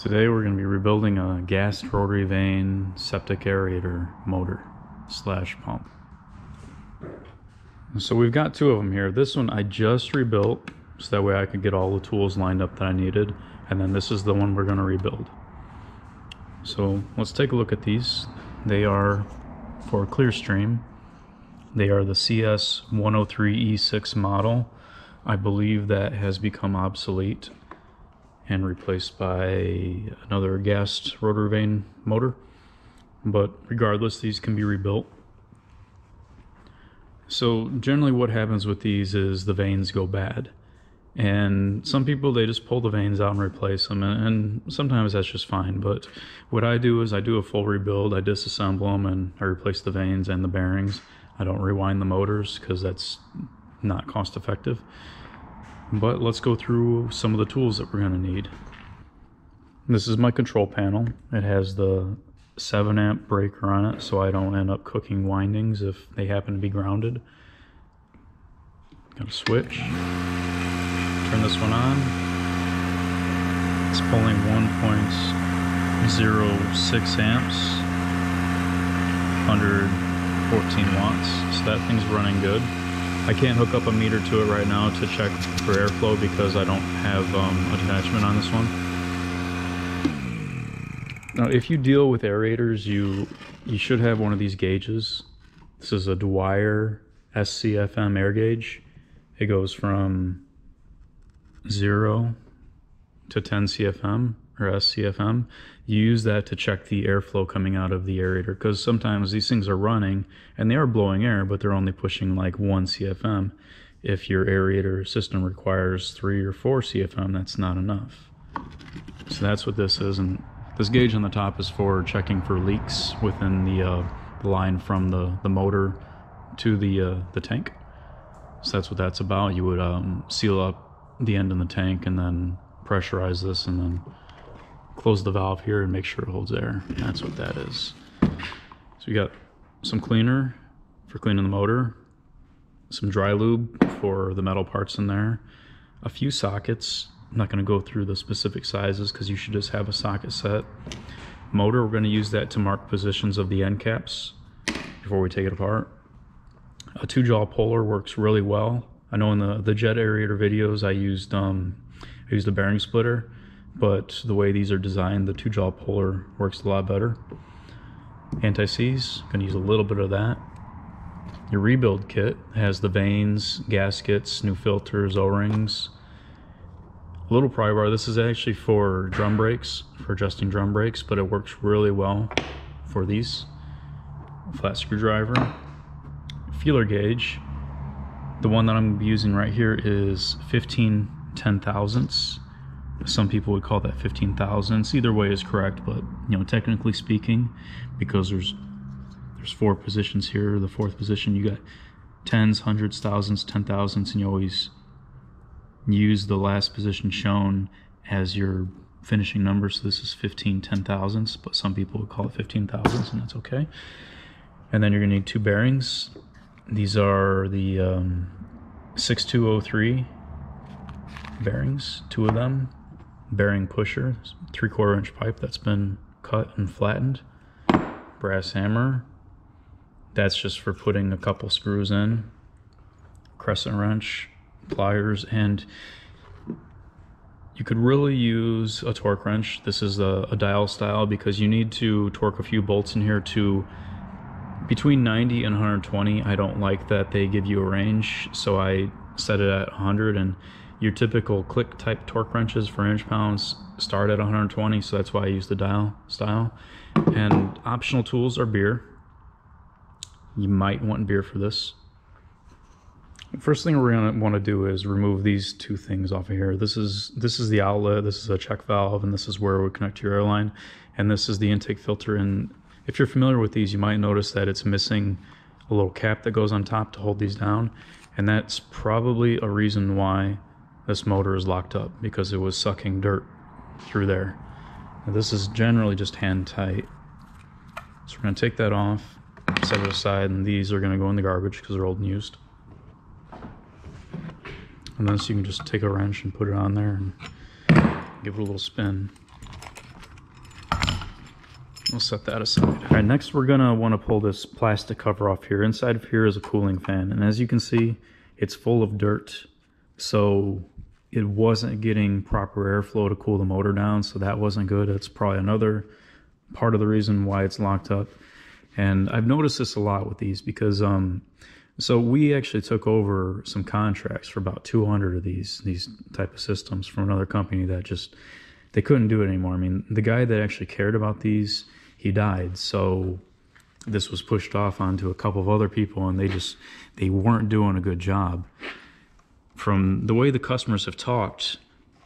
Today we're going to be rebuilding a Gast rotary vane septic aerator motor slash pump. So we've got two of them here. This one I just rebuilt so that way I could get all the tools lined up that I needed. And then this is the one we're going to rebuild. So let's take a look at these. They are for Clearstream. They are the CS103E6 model. I believe that has become obsolete and replaced by another Gast rotor vane motor. But regardless, these can be rebuilt. So generally what happens with these is the vanes go bad. And some people, they just pull the vanes out and replace them. And, and, sometimes that's just fine. But what I do is I do a full rebuild. I disassemble them and I replace the vanes and the bearings. I don't rewind the motors because that's not cost effective. But let's go through some of the tools that we're going to need. This is my control panel. It has the 7 amp breaker on it so I don't end up cooking windings if they happen to be grounded. Got a switch. Turn this one on. It's pulling 1.06 amps, 114 watts, so that thing's running good. I can't hook up a meter to it right now to check for airflow because I don't have um, attachment on this one. Now, if you deal with aerators, you you should have one of these gauges. This is a Dwyer SCFM air gauge. It goes from 0 to 10 CFM or SCFM, you use that to check the airflow coming out of the aerator because sometimes these things are running and they are blowing air, but they're only pushing like 1 CFM. If your aerator system requires 3 or 4 CFM, that's not enough. So that's what this is. And this gauge on the top is for checking for leaks within the, uh, line from the, the motor to the, uh, the tank. So that's what that's about. You would um, seal up the end in the tank and then pressurize this and then close the valve here and make sure it holds air. That's what that is. So we got some cleaner for cleaning the motor, some dry lube for the metal parts in there, a few sockets. I'm not going to go through the specific sizes because you should just have a socket set. Motor, we're going to use that to mark positions of the end caps before we take it apart. A two jaw puller works really well. I know in the, the jet aerator videos I used um, I used a bearing splitter but the way these are designed, the two jaw puller works a lot better. Anti-seize, gonna use a little bit of that. Your rebuild kit has the vanes, gaskets, new filters, O-rings. A little pry bar, this is actually for drum brakes, for adjusting drum brakes, but it works really well for these. Flat screwdriver. Feeler gauge, the one that I'm using right here is 15 ten thousandths some people would call that 15 thousandths. Either way is correct, but you know, technically speaking, because there's there's four positions here, the fourth position you got tens, hundreds, thousands, ten thousandths, and you always use the last position shown as your finishing number. So this is 15 ten thousandths, but some people would call it 15 thousandths, and that's okay. And then you're gonna need two bearings. These are the um, 6203 bearings, two of them bearing pusher, three quarter inch pipe that's been cut and flattened, brass hammer, that's just for putting a couple screws in, crescent wrench, pliers, and you could really use a torque wrench. This is a, a, dial style because you need to torque a few bolts in here to between 90 and 120. I don't like that they give you a range, so I set it at 100 and your typical click type torque wrenches for inch pounds start at 120, so that's why I use the dial style. And optional tools are beer. You might want beer for this. First thing we're gonna want to do is remove these two things off of here. This is this is the outlet, this is a check valve, and this is where it would connect to your airline. And this is the intake filter. And if you're familiar with these, you might notice that it's missing a little cap that goes on top to hold these down. And that's probably a reason why this motor is locked up because it was sucking dirt through there. Now this is generally just hand tight. So we're going to take that off, set it aside, and these are going to go in the garbage because they're old and used. And then so you can just take a wrench and put it on there and give it a little spin. We'll set that aside. All right, next we're gonna wanna pull this plastic cover off here. Inside of here is a cooling fan. And as you can see, it's full of dirt. So it wasn't getting proper airflow to cool the motor down. So that wasn't good. That's probably another part of the reason why it's locked up. And I've noticed this a lot with these because, um, so we actually took over some contracts for about 200 of these, these type of systems from another company that just, they couldn't do it anymore. I mean, the guy that actually cared about these, he died. So this was pushed off onto a couple of other people and they just, they weren't doing a good job. From the way the customers have talked,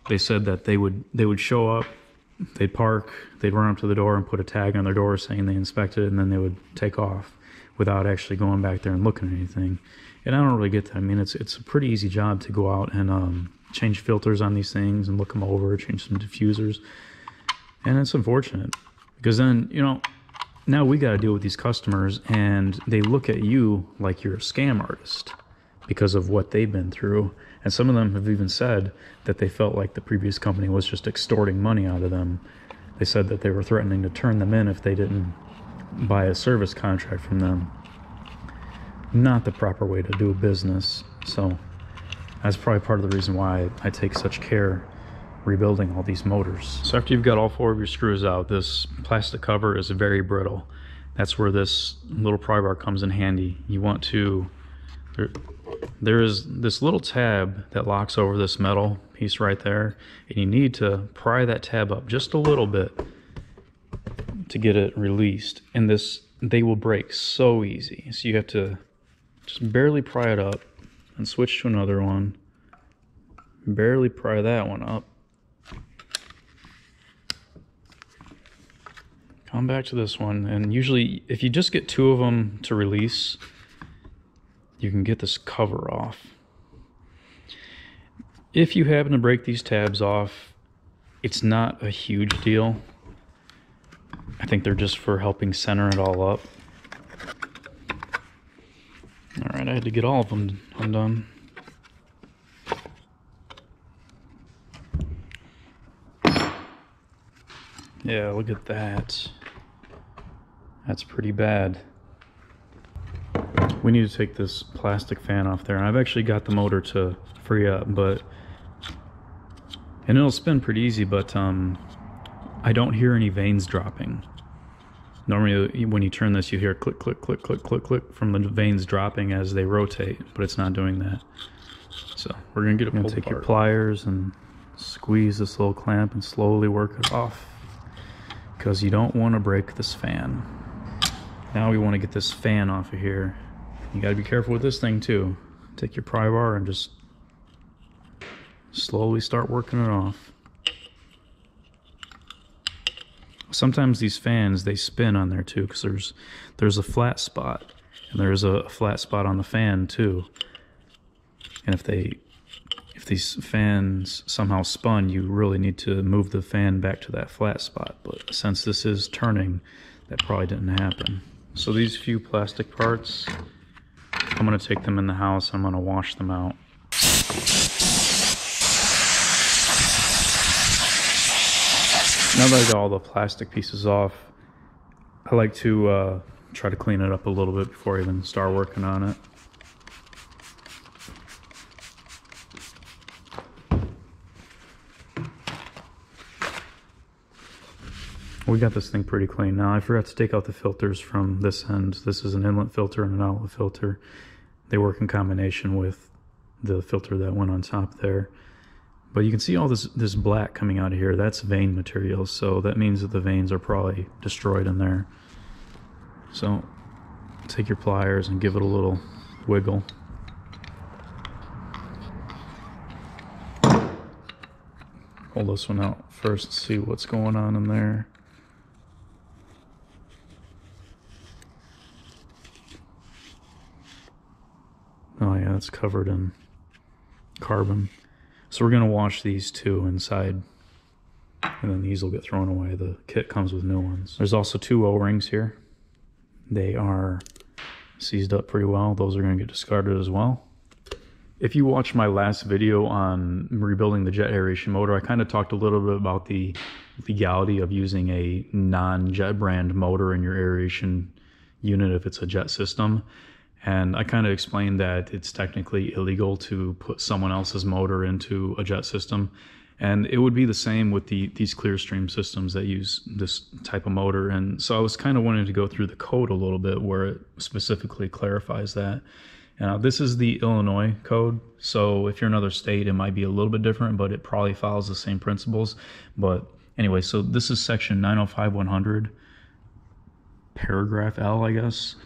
they said that they would, they would show up, they'd park, they'd run up to the door and put a tag on their door saying they inspected it and then they would take off without actually going back there and looking at anything. And I don't really get that. I mean, it's, it's a pretty easy job to go out and, um, change filters on these things and look them over, change some diffusers. And it's unfortunate because then, you know, now we got to deal with these customers and they look at you like you're a scam artist because of what they've been through. And some of them have even said that they felt like the previous company was just extorting money out of them. They said that they were threatening to turn them in if they didn't buy a service contract from them. Not the proper way to do business. So that's probably part of the reason why I take such care rebuilding all these motors. So after you've got all four of your screws out, this plastic cover is very brittle. That's where this little pry bar comes in handy. You want to, there, is this little tab that locks over this metal piece right there, and you need to pry that tab up just a little bit to get it released. And this, they will break so easy. So you have to just barely pry it up and switch to another one. Barely pry that one up. Come back to this one, and usually if you just get two of them to release, you can get this cover off. If you happen to break these tabs off, it's not a huge deal. I think they're just for helping center it all up. All right, I had to get all of them undone. Yeah, look at that. That's pretty bad. We need to take this plastic fan off there. I've actually got the motor to free up, but... And it'll spin pretty easy, but um, I don't hear any vanes dropping. Normally, when you turn this, you hear click, click, click, click, click, click from the vanes dropping as they rotate, but it's not doing that. So we're gonna get it Take apart. your pliers and squeeze this little clamp and slowly work it off because you don't want to break this fan. Now we want to get this fan off of here. You got to be careful with this thing too. Take your pry bar and just slowly start working it off. sometimes these fans they spin on there too because there's there's a flat spot and there's a flat spot on the fan too and if they if these fans somehow spun you really need to move the fan back to that flat spot but since this is turning that probably didn't happen so these few plastic parts I'm going to take them in the house I'm going to wash them out Now that I got all the plastic pieces off, I like to uh, try to clean it up a little bit before I even start working on it. We got this thing pretty clean. Now I forgot to take out the filters from this end. This is an inlet filter and an outlet filter. They work in combination with the filter that went on top there. But you can see all this, this black coming out of here. That's vane material, so that means that the vanes are probably destroyed in there. So take your pliers and give it a little wiggle. Pull this one out first, see what's going on in there. Oh yeah, it's covered in carbon. So we're going to wash these two inside and then these will get thrown away. The kit comes with new ones. There's also two O-rings here. They are seized up pretty well. Those are going to get discarded as well. if you watched my last video on rebuilding the jet aeration motor, I kind of talked a little bit about the legality of using a non-jet brand motor in your aeration unit if it's a jet system. And I kind of explained that it's technically illegal to put someone else's motor into a jet system. And it would be the same with the these Clearstream systems that use this type of motor. And so I was kind of wanting to go through the code a little bit where it specifically clarifies that. Now, this is the Illinois code. So if you're another state, it might be a little bit different, but it probably follows the same principles. But anyway, so this is section 905-100, paragraph L, I guess.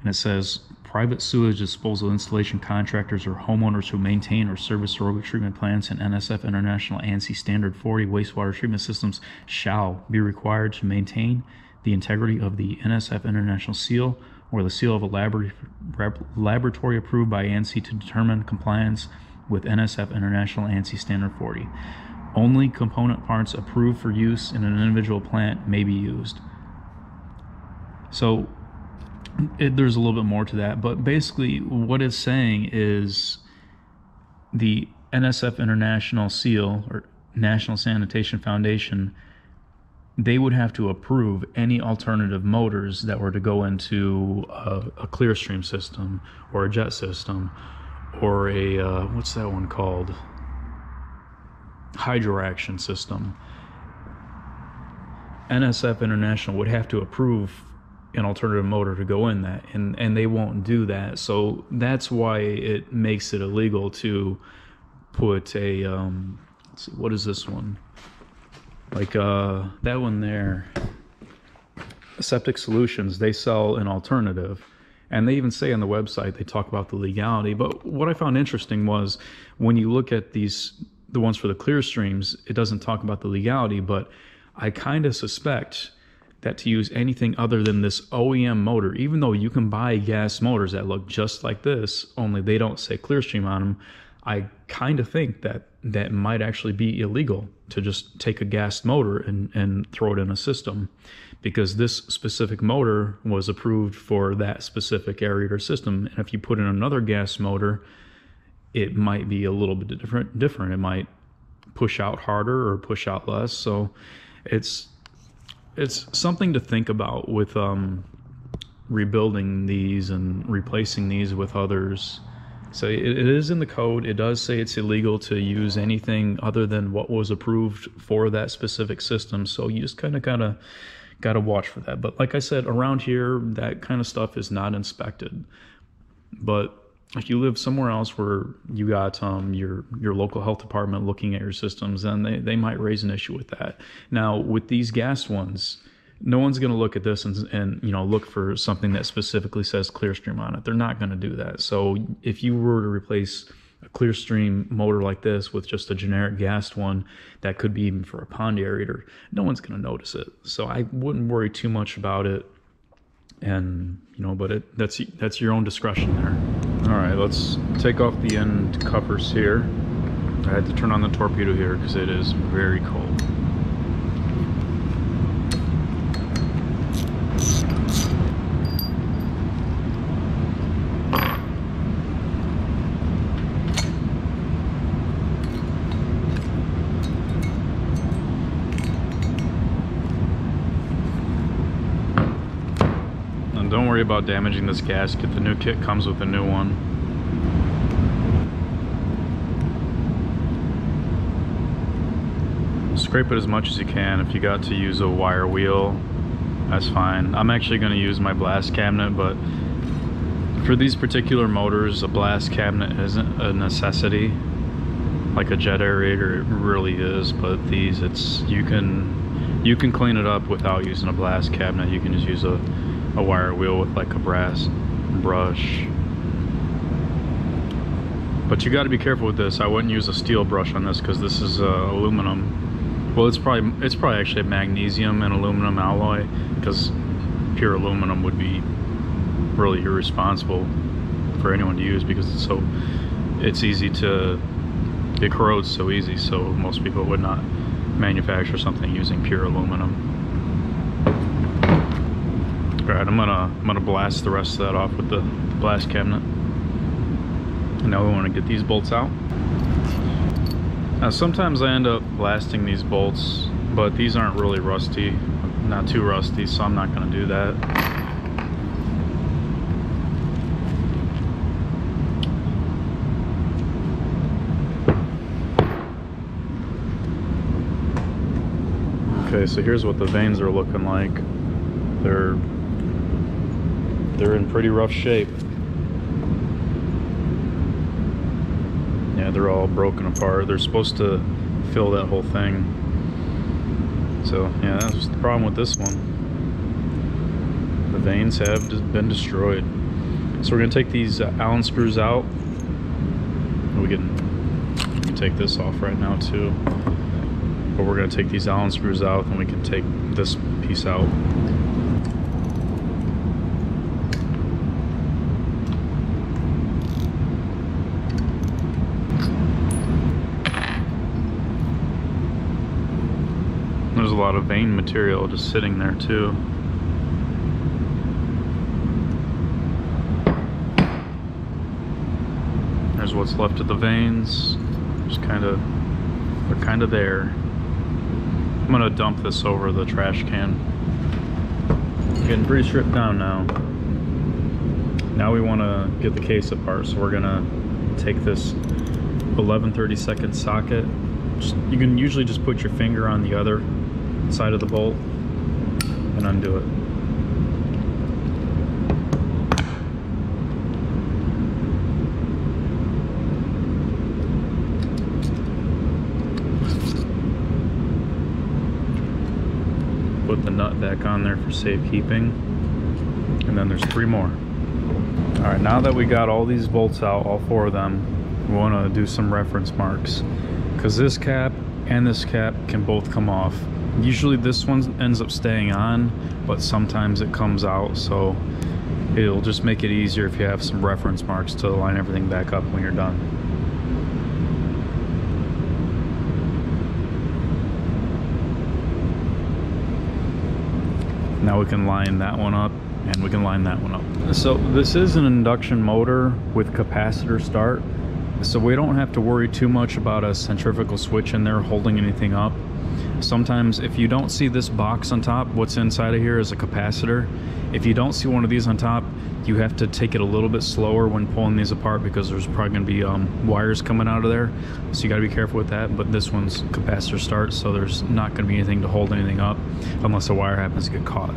And it says private sewage disposal installation contractors or homeowners who maintain or service aerobic treatment plants and NSF International ANSI Standard 40 wastewater treatment systems shall be required to maintain the integrity of the NSF International seal or the seal of a laboratory, approved by ANSI to determine compliance with NSF International ANSI Standard 40. Only component parts approved for use in an individual plant may be used. So it, there's a little bit more to that, but basically what it's saying is the NSF International seal or National Sanitation Foundation they would have to approve any alternative motors that were to go into a, a Clearstream system or a jet system or a uh, what's that one called? Hydroaction system. Nsf international would have to approve an alternative motor to go in that and and they won't do that so that's why it makes it illegal to put a um, see, what is this one like uh, that one there, Septic Solutions, they sell an alternative. And they even say on the website, they talk about the legality. But what I found interesting was when you look at these, the ones for the Clearstreams it doesn't talk about the legality, but I kind of suspect that to use anything other than this OEM motor, even though you can buy Gast motors that look just like this, only they don't say Clearstream on them, I kind of think that that might actually be illegal to just take a Gast motor and, and throw it in a system because this specific motor was approved for that specific aerator system. And if you put in another Gast motor, it might be a little bit different. Different. It might push out harder or push out less. So it's it's something to think about with um, rebuilding these and replacing these with others so it, it is in the code. It does say it's illegal to use anything other than what was approved for that specific system. So you just kind of gotta gotta watch for that. But like I said, around here, that kind of stuff is not inspected. But if you live somewhere else where you got um, your your local health department looking at your systems, then they, they might raise an issue with that. Now with these Gast ones, no one's going to look at this and, and you know look for something that specifically says clearstream on it. They're not going to do that. So if you were to replace a clearstream motor like this with just a generic Gast one that could be even for a pond aerator no one's going to notice it. So i wouldn't worry too much about it. And you know but it that's that's your own discretion there all right let's take off the end covers here. I had to turn on the torpedo here because it is very cold don't worry about damaging this gasket. The new kit comes with a new one. Scrape it as much as you can. If you got to use a wire wheel, that's fine. I'm actually going to use my blast cabinet, but for these particular motors, a blast cabinet isn't a necessity. Like a jet aerator, it really is, but these, it's, you can, you can clean it up without using a blast cabinet. You can just use a a wire wheel with like a brass brush. But you got to be careful with this. I wouldn't use a steel brush on this because this is uh, aluminum. Well, it's probably it's probably actually a magnesium and aluminum alloy because pure aluminum would be really irresponsible for anyone to use because it's so it's easy to it corrodes so easy. So most people would not manufacture something using pure aluminum. All right, I'm gonna I'm gonna blast the rest of that off with the blast cabinet. And now we want to get these bolts out. Now sometimes I end up blasting these bolts, but these aren't really rusty, not too rusty, so I'm not to do that. Okay, so here's what the vanes are looking like. They're they're in pretty rough shape. Yeah, they're all broken apart. They're supposed to fill that whole thing. So, yeah, that's the problem with this one. The vanes have been destroyed. So we're to take these uh, Allen screws out. We can, we can take this off right now too. But we're to take these Allen screws out and we can take this piece out. There's a lot of vane material just sitting there too. There's what's left of the vanes. Just kind of, they're kind of there. I'm gonna dump this over the trash can. Getting pretty stripped down now. Now we wanna get the case apart, so we're gonna take this 11 32nd socket. You can usually just put your finger on the other side of the bolt and undo it. Put the nut back on there for safekeeping. And then there's three more. All right, now that we got all these bolts out, all four of them, we want to do some reference marks because this cap and this cap can both come off Usually this one ends up staying on, but sometimes it comes out, so it'll just make it easier if you have some reference marks to line everything back up when you're done. Now we can line that one up and we can line that one up. So this is an induction motor with capacitor start. So we don't have to worry too much about a centrifugal switch in there holding anything up. Sometimes if you don't see this box on top, what's inside of here is a capacitor. If you don't see one of these on top, you have to take it a little bit slower when pulling these apart because there's probably going to be um, wires coming out of there. So you got to be careful with that. But this one's capacitor start, so there's not going to be anything to hold anything up unless a wire happens to get caught.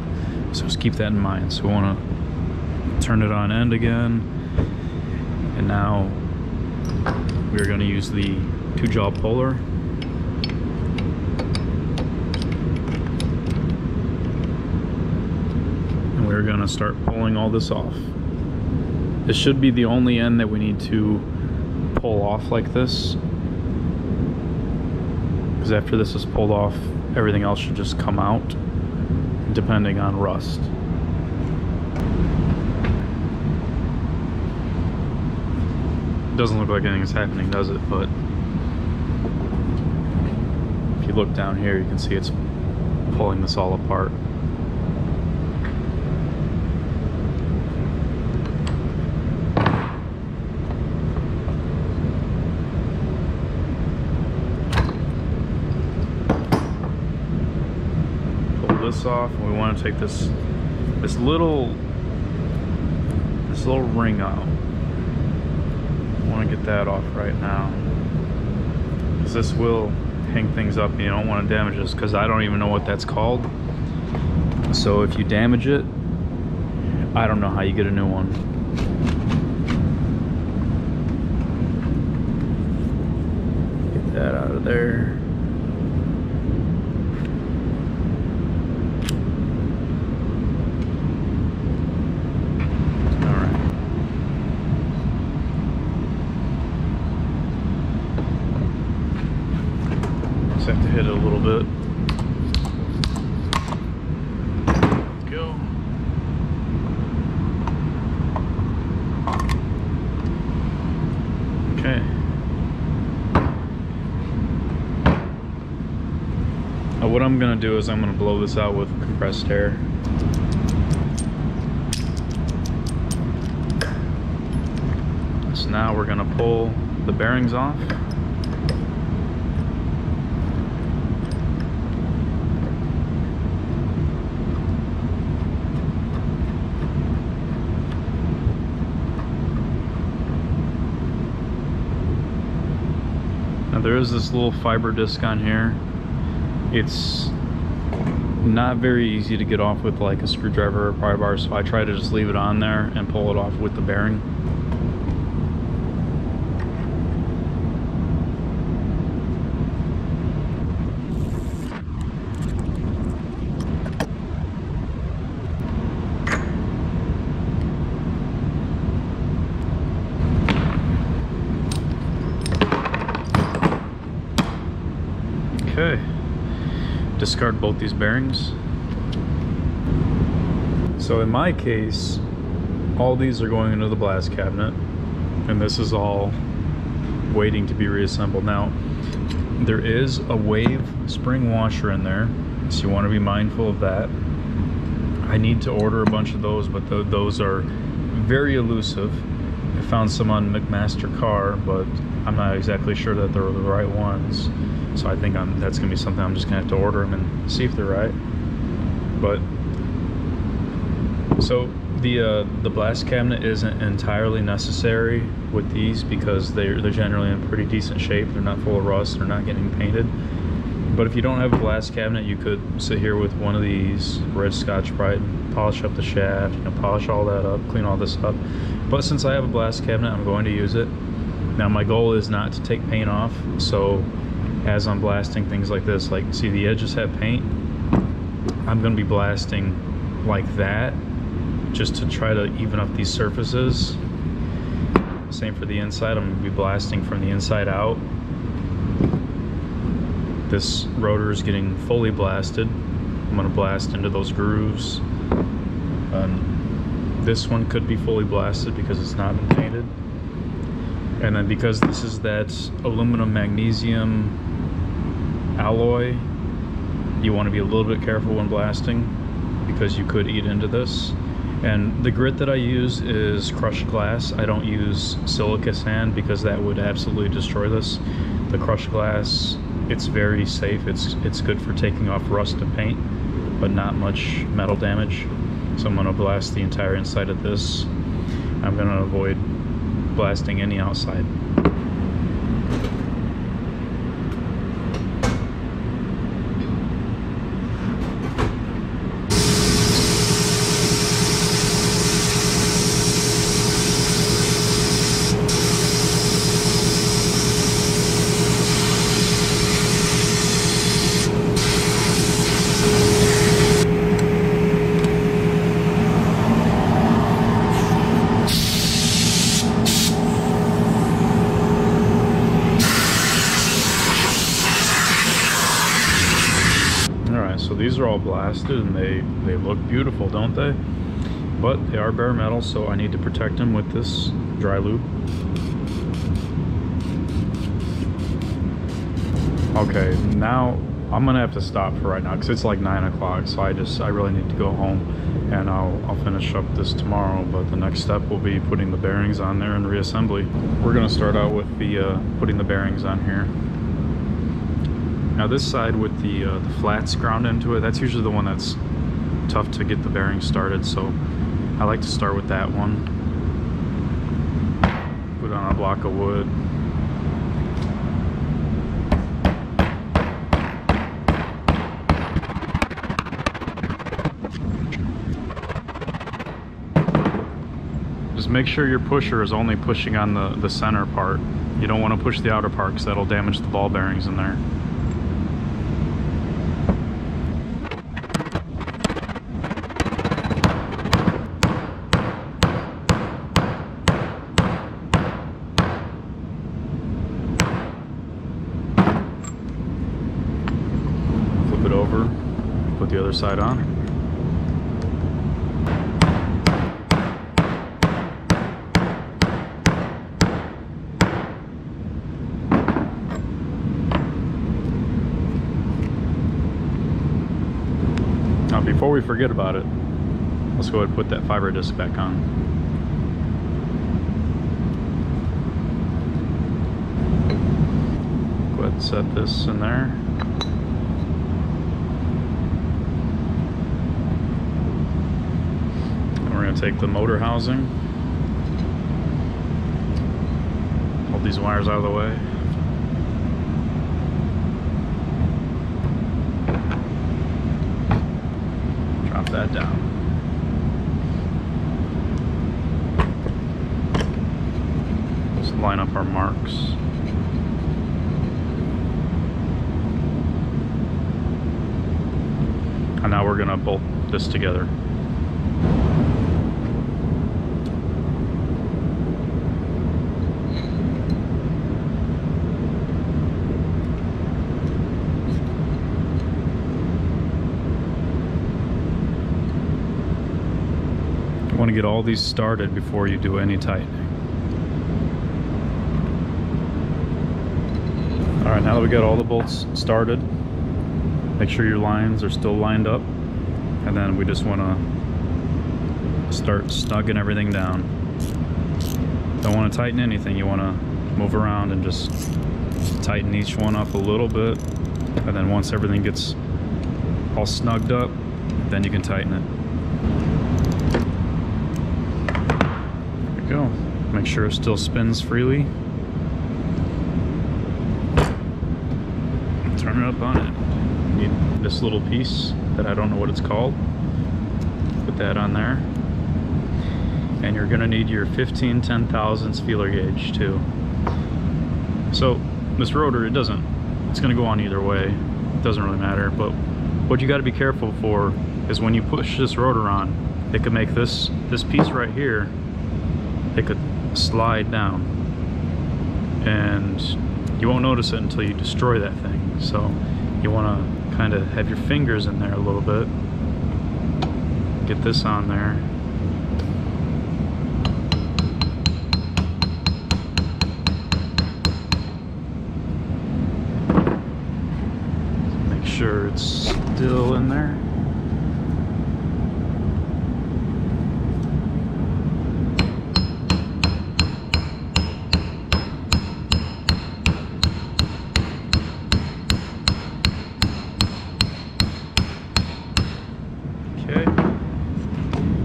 So just keep that in mind. So we want to turn it on end again. And now we're going to use the two jaw puller we're to start pulling all this off. This should be the only end that we need to pull off like this. Because after this is pulled off, everything else should just come out, depending on rust. doesn't look like anything's happening, does it? But if you look down here, you can see it's pulling this all apart. Off and we want to take this this little this little ring out. Want to get that off right now. Because this will hang things up you don't want to damage this because I don't even know what that's called. So if you damage it I don't know how you get a new one. Get that out of there what I'm gonna do is I'm gonna blow this out with compressed air. So now we're gonna pull the bearings off. Now there is this little fiber disc on here. It's not very easy to get off with like a screwdriver or pry bar, so I try to just leave it on there and pull it off with the bearing. Okay, discard both these bearings. So in my case, all these are going into the blast cabinet and this is all waiting to be reassembled. Now, there is a wave spring washer in there, so you want to be mindful of that. I need to order a bunch of those, but th those are very elusive. I found some on McMaster-Carr, but I'm not exactly sure that they're the right ones. So I think I'm, that's gonna be something I'm just gonna have to order them and see if they're right. But so the uh, the blast cabinet isn't entirely necessary with these because they're they're generally in pretty decent shape. They're not full of rust. They're not getting painted. But if you don't have a blast cabinet, you could sit here with one of these red Scotch-Brite and polish up the shaft, you know, polish all that up, clean all this up. But since I have a blast cabinet, I'm going to use it. Now my goal is not to take paint off, so as I'm blasting things like this, like see the edges have paint, I'm gonna be blasting like that just to try to even up these surfaces. Same for the inside, I'm gonna be blasting from the inside out. This rotor is getting fully blasted. I'm gonna blast into those grooves. Um, this one could be fully blasted because it's not been painted. And then because this is that aluminum magnesium alloy, you want to be a little bit careful when blasting because you could eat into this. And the grit that I use is crushed glass. I don't use silica sand because that would absolutely destroy this. The crushed glass, it's very safe. It's it's good for taking off rust and paint, but not much metal damage. So I'm gonna blast the entire inside of this. I'm gonna avoid blasting any outside. so these blasted and they they look beautiful don't they? But they are bare metal so I need to protect them with this dry lube. Okay now I'm gonna have to stop for right now because it's like nine o'clock so I just I really need to go home and I'll, I'll finish up this tomorrow but the next step will be putting the bearings on there and reassembly. We're gonna start out with the uh, putting the bearings on here now this side with the, uh, the flats ground into it, that's usually the one that's tough to get the bearings started. So I like to start with that one. Put on a block of wood. Just make sure your pusher is only pushing on the, the center part. You don't want to push the outer part because that'll damage the ball bearings in there. side on. Now before we forget about it, let's go ahead and put that fiber disc back on. set this in there going to take the motor housing. Hold these wires out of the way. Drop that down. Let's line up our marks. And now we're gonna bolt this together. Get all these started before you do any tightening. All right, now that we got all the bolts started, make sure your lines are still lined up. And then we just want to start snugging everything down. Don't want to tighten anything. You want to move around and just tighten each one up a little bit. And then once everything gets all snugged up, then you can tighten it. There we go. Make sure it still spins freely. Turn it up on it. Need this little piece that I don't know what it's called. Put that on there. And you're gonna need your 15 10 thousandths feeler gauge too. So this rotor, it doesn't, it's gonna go on either way. It doesn't really matter, but what you gotta be careful for is when you push this rotor on, it could make this, this piece right here, it could slide down. And you won't notice it until you destroy that thing. So you wanna kind of have your fingers in there a little bit. Get this on there. Make sure it's still in there. Okay.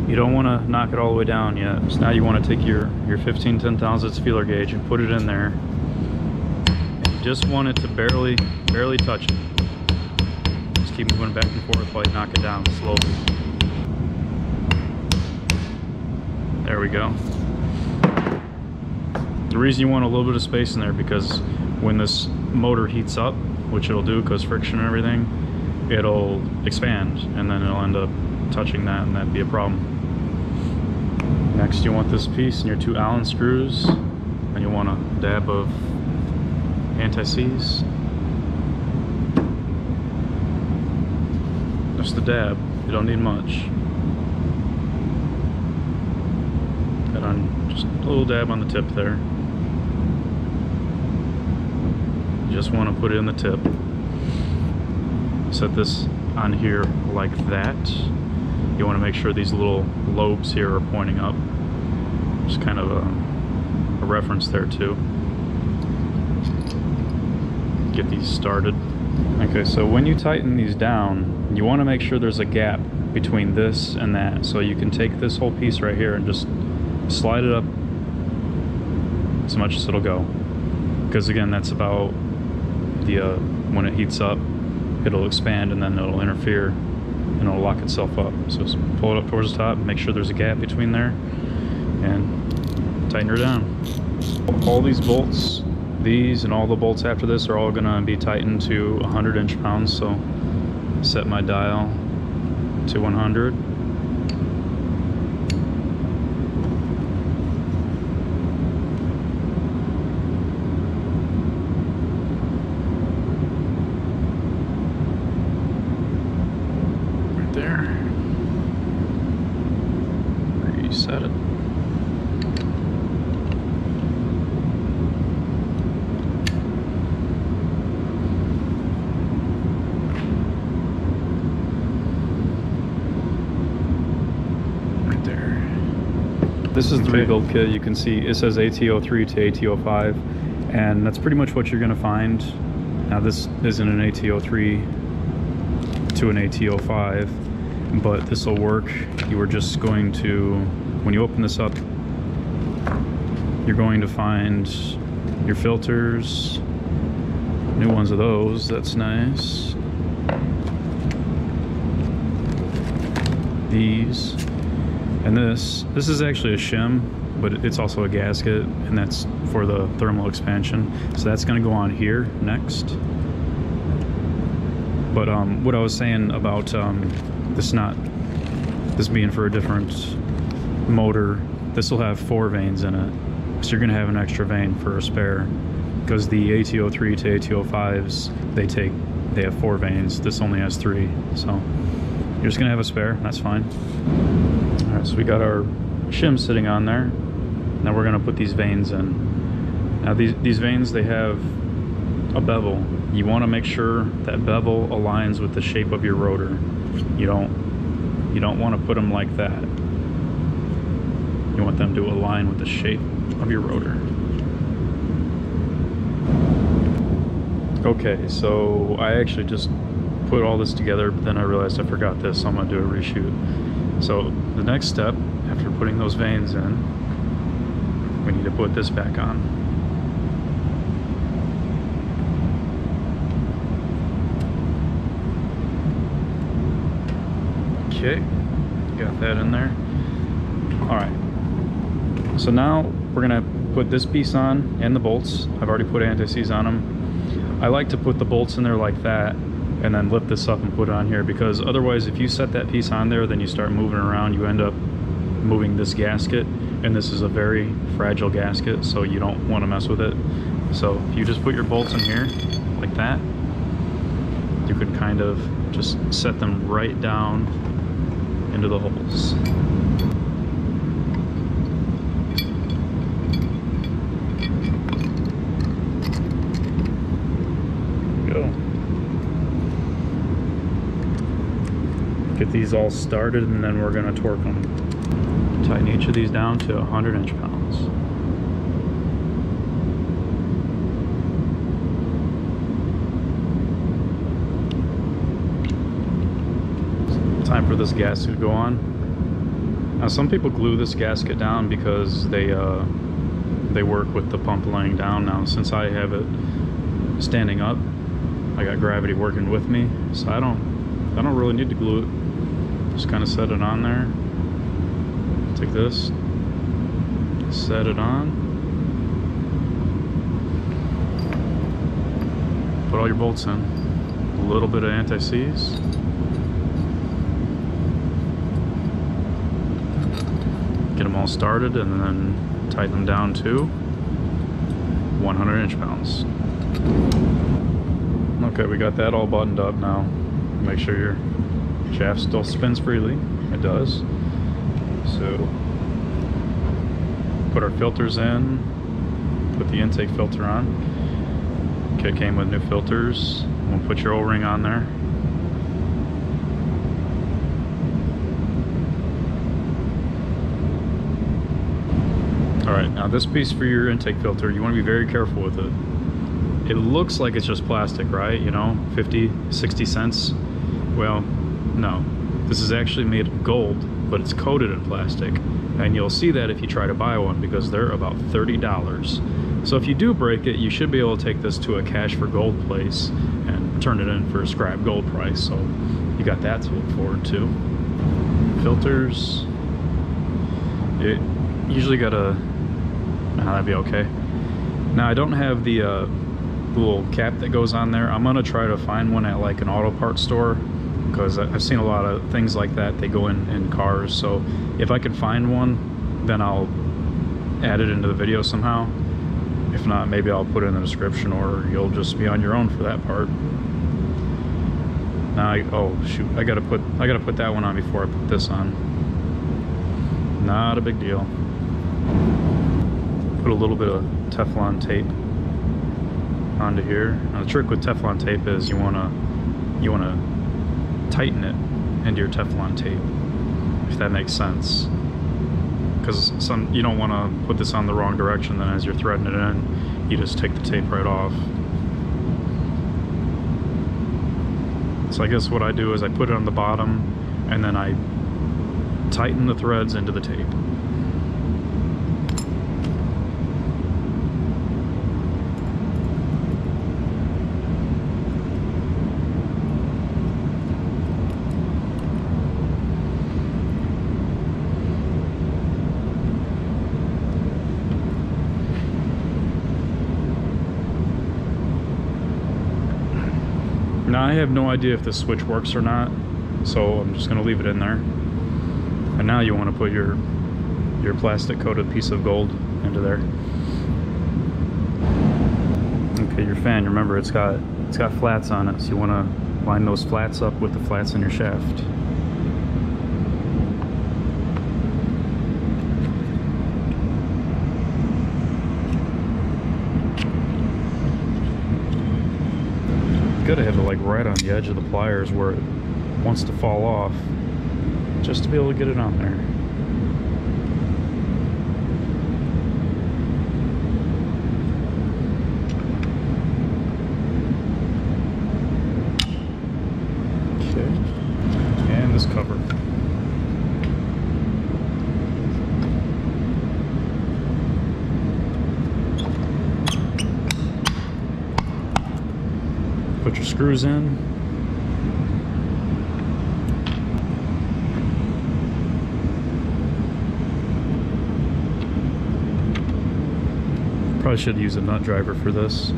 You don't want to knock it all the way down yet. So now you want to take your, your 15 10 thousandths feeler gauge and put it in there. You just want it to barely, barely touch it. Just keep moving back and forth while you knock it down slowly. There we go. The reason you want a little bit of space in there because when this motor heats up, which it'll do because friction and everything, it'll expand and then it'll end up touching that and that'd be a problem. Next you want this piece and your two Allen screws and you want a dab of anti-seize. Just a dab, you don't need much. Got on just a little dab on the tip there. You just want to put it in the tip. Set this on here like that. You want to make sure these little lobes here are pointing up. Just kind of a, a reference there too. Get these started. Okay, so when you tighten these down, you want to make sure there's a gap between this and that. So you can take this whole piece right here and just slide it up as much as it'll go. Because again, that's about the, uh, when it heats up, it'll expand and then it'll interfere and it'll lock itself up. So just pull it up towards the top, make sure there's a gap between there, and tighten her down. All these bolts, these and all the bolts after this are all gonna be tightened to 100 inch pounds. So set my dial to 100. Right there. Reset it. Right there. Rebuild kit. You can see it says AT03 to AT05, and that's pretty much what you're going to find Now this isn't an AT03 to an AT05, but this will work. You are just going to, when you open this up, you're going to find your filters, new ones of those, that's nice. These, and this, this is actually a shim, but it's also a gasket, and that's for the thermal expansion. So that's gonna go on here next. But um, what I was saying about um, this not, this being for a different motor, this will have four vanes in it. So you're gonna have an extra vane for a spare because the AT03 to AT05s, they take, they have four vanes. This only has three. So you're just gonna have a spare, that's fine. All right, so we got our shim sitting on there. Now we're gonna put these vanes in. Now these, these vanes, they have a bevel. You wanna make sure that bevel aligns with the shape of your rotor. You don't, you don't wanna put them like that. You want them to align with the shape of your rotor. Okay, so I actually just put all this together, but then I realized I forgot this, so I'm gonna do a reshoot. So the next step, after putting those vanes in, we need to put this back on. Okay, got that in there. All right, so now we're gonna put this piece on and the bolts. I've already put anti-seize on them. I like to put the bolts in there like that and then lift this up and put it on here because otherwise if you set that piece on there then you start moving around you end up moving this gasket and this is a very fragile gasket so you don't want to mess with it. So if you just put your bolts in here like that you can kind of just set them right down into the holes get these all started and then we're to torque them. Tighten each of these down to 100 inch pounds. Time for this gasket to go on. Now some people glue this gasket down because they uh, they work with the pump laying down. Now since I have it standing up, I got gravity working with me, so I don't I don't really need to glue it just kind of set it on there. Take this. Set it on. Put all your bolts in. A little bit of anti-seize. Get them all started and then tighten them down to 100 inch pounds. Okay we got that all buttoned up now. Make sure you're shaft still spins freely. It does. So put our filters in. Put the intake filter on. Kit came with new filters. We'll put your o-ring on there. All right now this piece for your intake filter you want to be very careful with it. It looks like it's just plastic right? You know 50 60 cents. Well no, this is actually made of gold, but it's coated in plastic. And you'll see that if you try to buy one because they're about $30. So if you do break it, you should be able to take this to a cash for gold place and turn it in for a scrap gold price. So you got that to look forward to. Filters. It usually got a, nah, that'd be okay. Now I don't have the uh, little cap that goes on there. I'm gonna try to find one at like an auto parts store because I've seen a lot of things like that. They go in, in cars. So if I can find one, then I'll add it into the video somehow. If not, maybe I'll put it in the description or you'll just be on your own for that part. Now, I, oh shoot, I gotta put I gotta put that one on before I put this on. Not a big deal. Put a little bit of Teflon tape onto here. Now the trick with Teflon tape is you wanna you wanna tighten it into your Teflon tape, if that makes sense. Because some you don't want to put this on the wrong direction, then as you're threading it in, you just take the tape right off. So I guess what I do is I put it on the bottom, and then I tighten the threads into the tape. Now I have no idea if this switch works or not, so I'm just gonna leave it in there. And now you want to put your your plastic coated piece of gold into there. Okay, your fan, remember it's got it's got flats on it, so you want to line those flats up with the flats in your shaft. gotta have it like right on the edge of the pliers where it wants to fall off just to be able to get it on there. Okay, and this cover. Put your screws in. Probably should use a nut driver for this.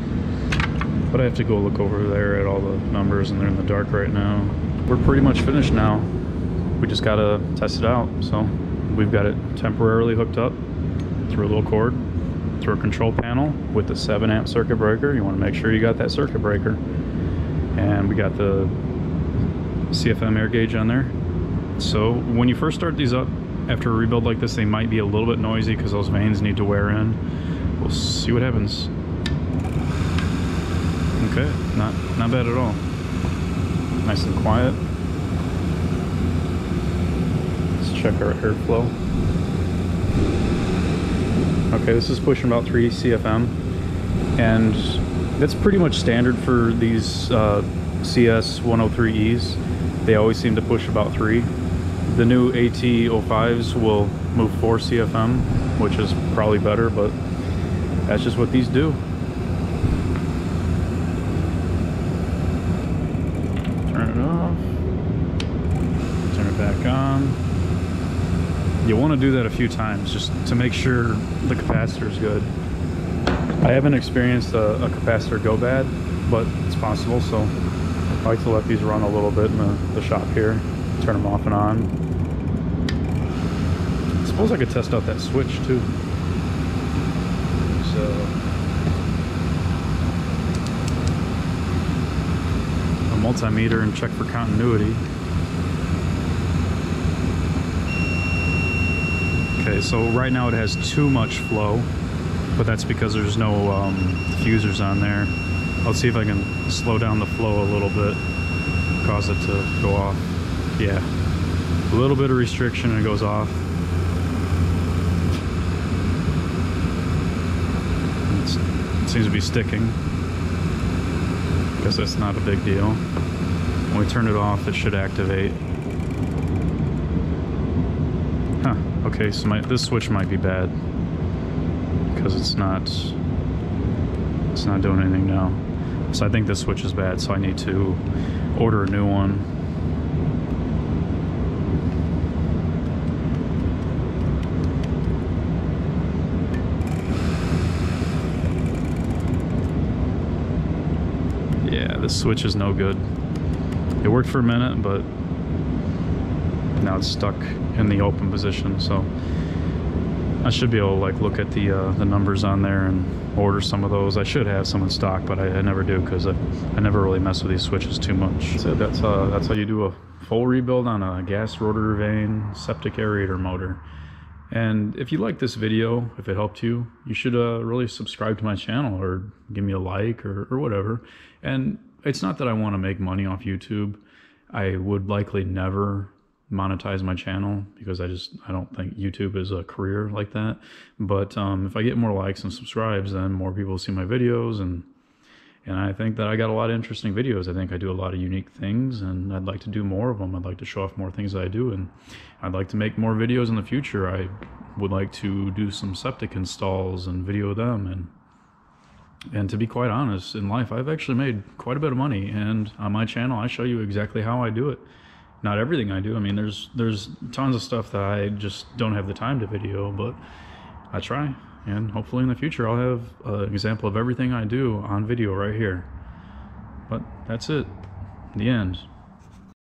But I have to go look over there at all the numbers and they're in the dark right now. We're pretty much finished now. We just gotta test it out. So we've got it temporarily hooked up through a little cord through a control panel with the 7 amp circuit breaker. You want to make sure you got that circuit breaker and we got the CFM air gauge on there. So when you first start these up after a rebuild like this, they might be a little bit noisy because those vanes need to wear in. We'll see what happens. Okay, not not bad at all. Nice and quiet. Let's check our airflow. Okay, this is pushing about 3 CFM and that's pretty much standard for these uh, CS 103Es. They always seem to push about 3. The new AT05s will move 4 CFM, which is probably better, but that's just what these do. Turn it off. Turn it back on. You want to do that a few times just to make sure the capacitor is good. I haven't experienced a, a, capacitor go bad, but it's possible, so I like to let these run a little bit in the, the shop here, turn them off and on. I suppose I could test out that switch too. So, a multimeter and check for continuity. Okay, so right now it has too much flow but that's because there's no um, diffusers on there. I'll see if I can slow down the flow a little bit, cause it to go off. Yeah, a little bit of restriction and it goes off. It's, it seems to be sticking. Guess that's not a big deal. When we turn it off, it should activate. Huh, okay, so my, this switch might be bad because it's not it's not doing anything now. So I think this switch is bad, so I need to order a new one. Yeah, this switch is no good. It worked for a minute, but now it's stuck in the open position, so I should be able to like look at the uh, the numbers on there and order some of those. I should have some in stock, but I, I never do because I, I never really mess with these switches too much. So that's uh, that's how you do a full rebuild on a Gast rotor vane septic aerator motor. And if you like this video, if it helped you, you should uh, really subscribe to my channel or give me a like or, or whatever. And it's not that I want to make money off YouTube. I would likely never monetize my channel because I just I don't think YouTube is a career like that. But um, if I get more likes and subscribes, then more people see my videos and and I think that I got a lot of interesting videos. I think I do a lot of unique things, and I'd like to do more of them. I'd like to show off more things that I do, and I'd like to make more videos in the future. I would like to do some septic installs and video them, and and to be quite honest, in life, I've actually made quite a bit of money, and on my channel, I show you exactly how I do it. Not everything I do. I mean, there's there's tons of stuff that I just don't have the time to video, but I try and hopefully in the future I'll have an example of everything I do on video right here. But that's it. The end.